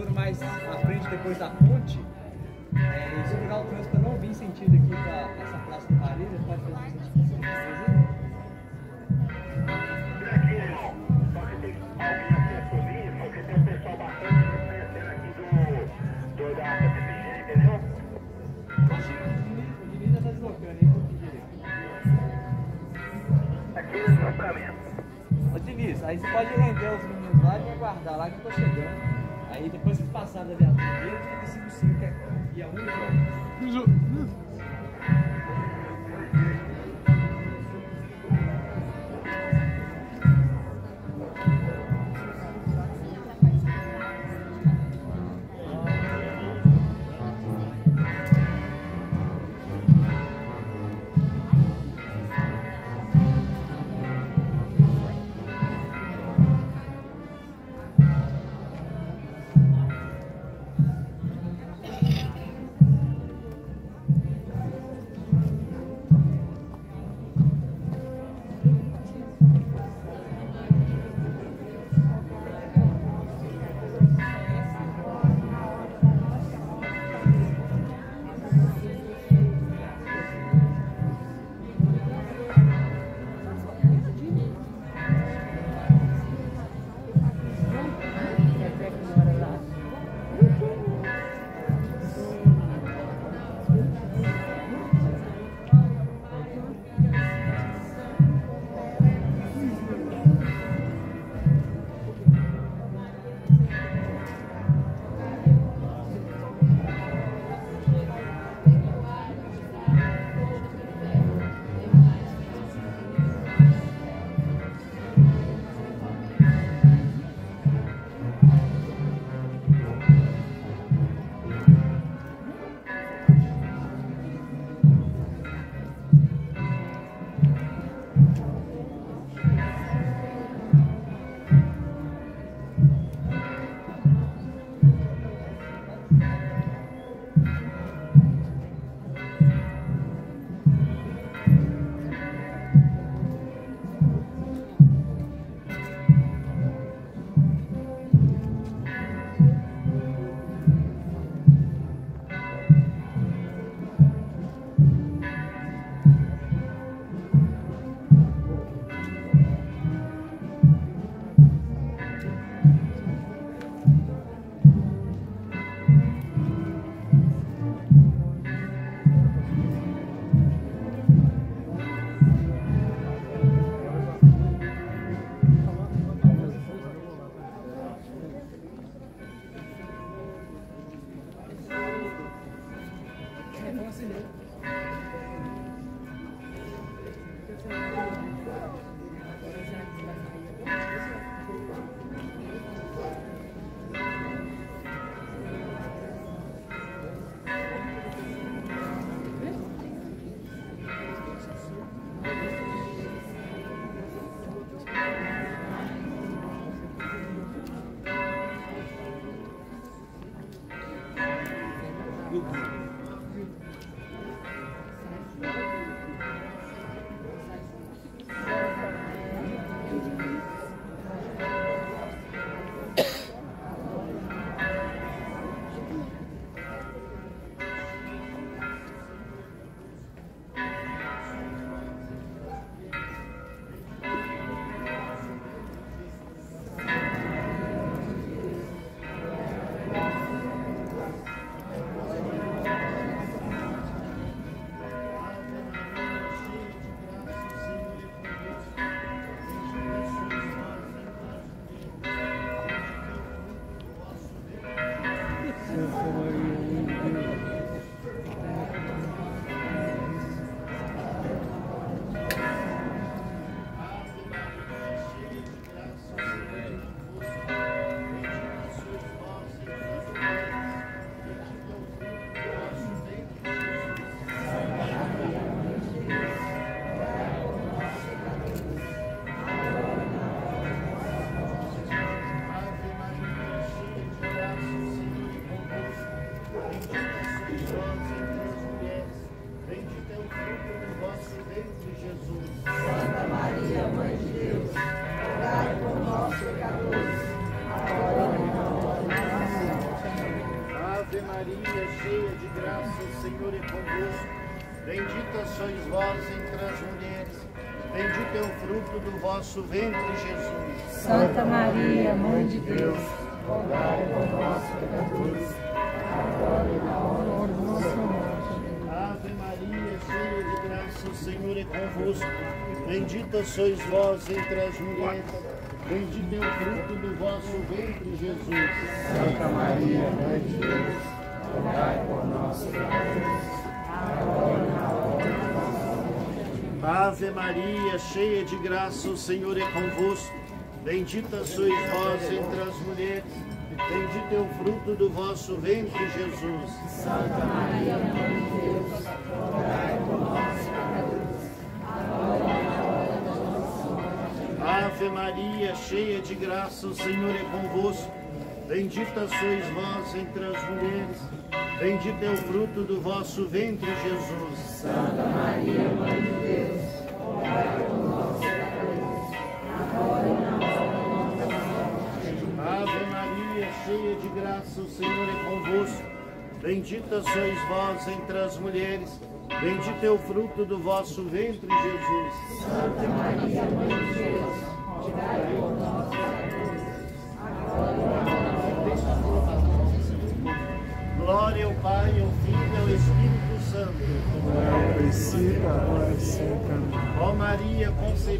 viatura mais à frente depois da ponte. É, e segurar o trânsito para não vir sentido aqui para essa praça do Paris, ele pode fazer um sentido. Pro direito. Ô Diniz, aí você pode render os meninos lá e me aguardar lá que eu tô chegando. Aí depois que passar da viatura eu decido o 5 que é e a 1 sois vós entre as mulheres, bendito é o fruto do vosso ventre, Jesus. Santa Maria, Mãe de Deus, rogai por nós, pecadores, Ave Maria, cheia de graça, o Senhor é convosco. Bendita sois vós entre as mulheres, bendito é o fruto do vosso ventre, Jesus. Ave Maria, cheia de graça, o Senhor é convosco. Bendita sois vós entre as mulheres, bendito é o fruto do vosso ventre, Jesus. Ave Maria, cheia de graça, o Senhor é convosco. Bendita sois vós entre as mulheres, bendito é o fruto do vosso ventre, Jesus. Glória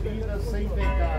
Concebida sem pecado.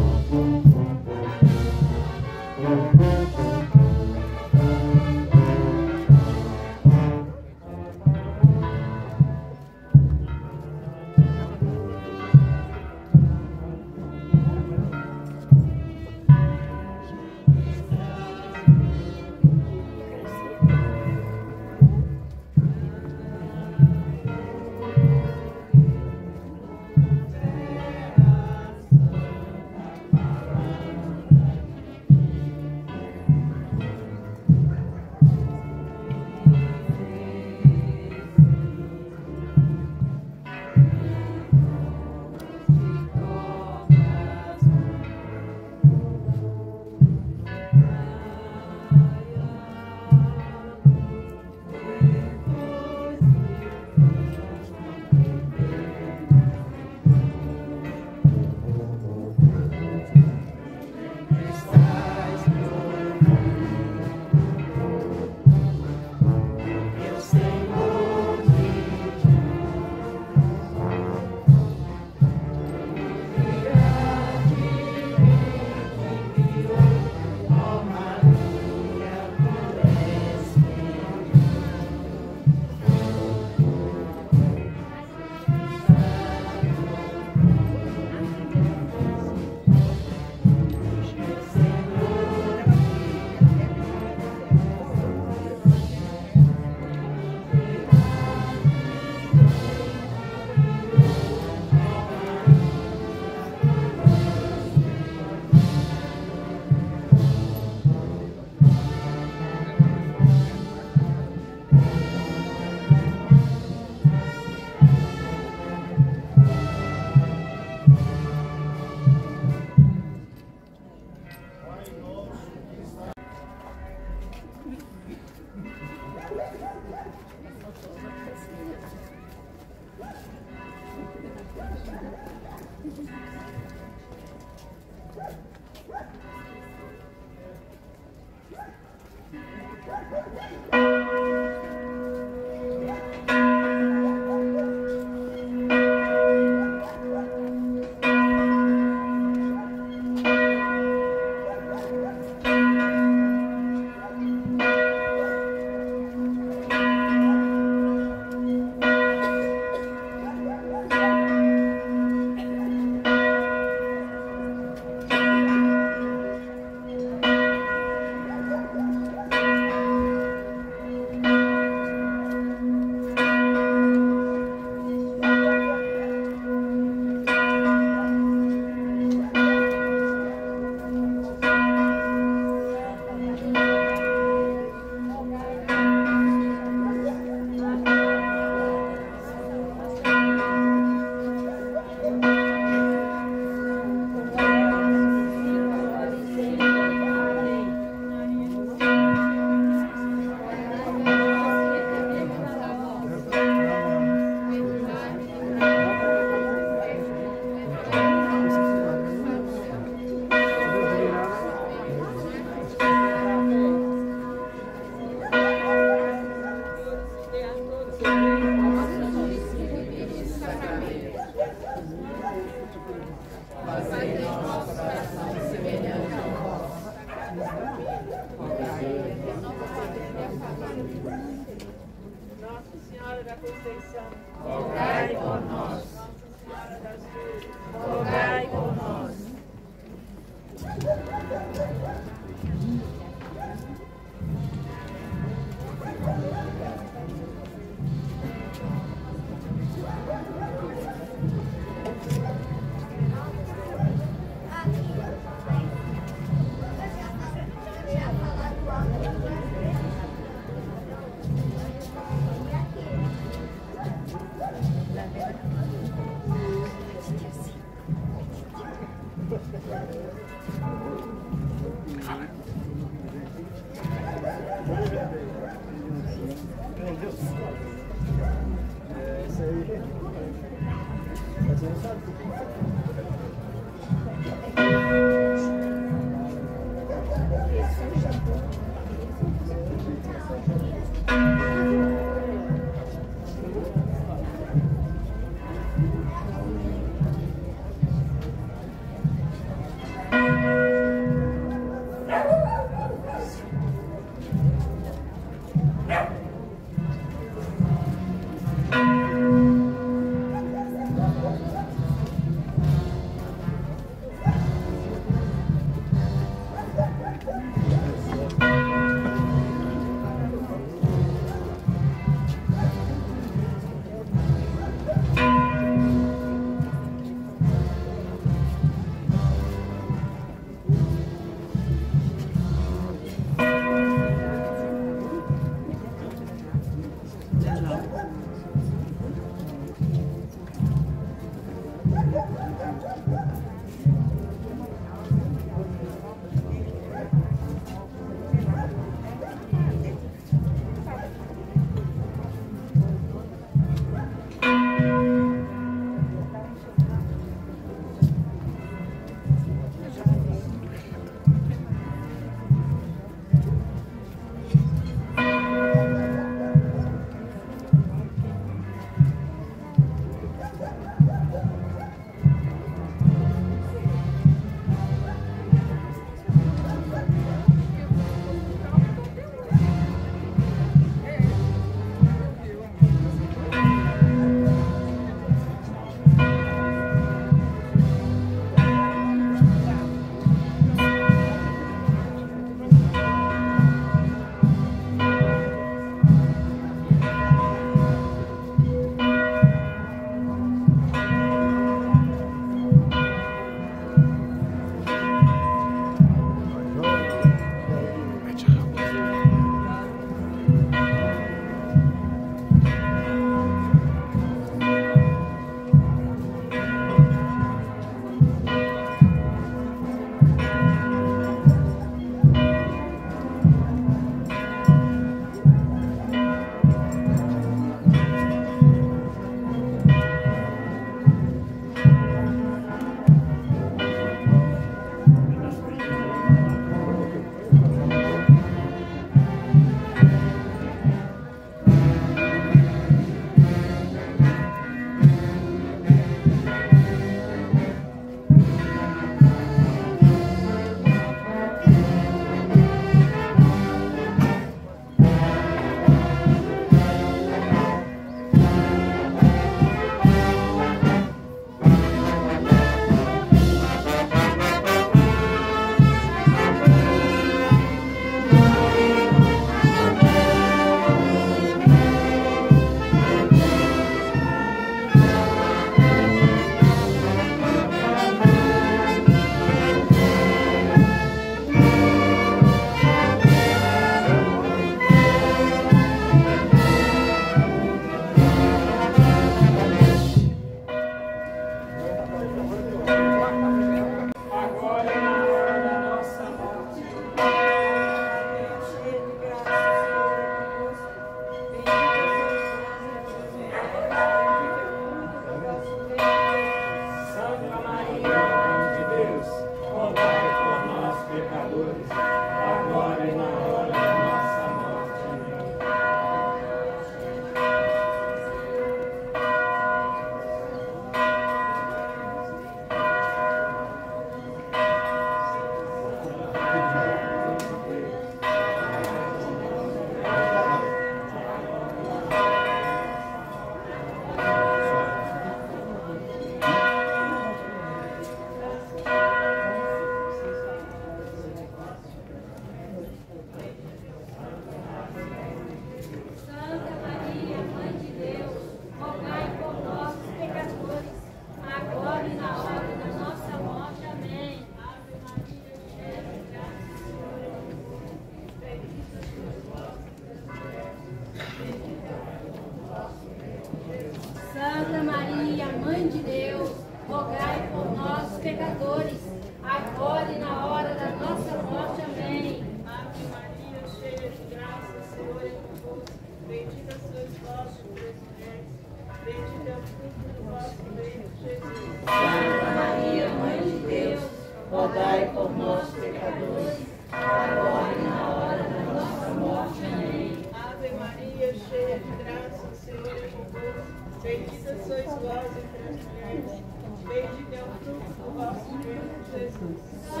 Ventre, Jesus.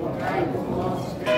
Ave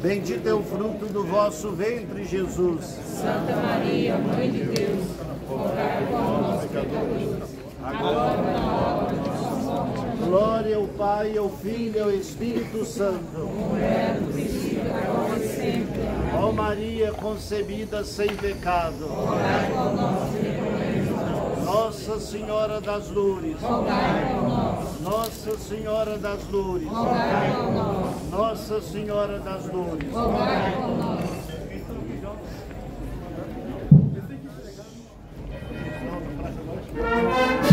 Bendito é o fruto do vosso ventre, Jesus. Santa Maria, Mãe de Deus, rogai por nós, pecadores, agora e na hora da nossa morte. Glória ao Pai, ao Filho e ao Espírito Santo. Como era no princípio, agora e sempre. Ó Maria concebida sem pecado. Rogai por nós, vós. Nossa Senhora das Loures. Rogai por nós, Nossa Senhora das Loures. rogai por nós, Nossa Senhora das Loures. rogai por nós. Eu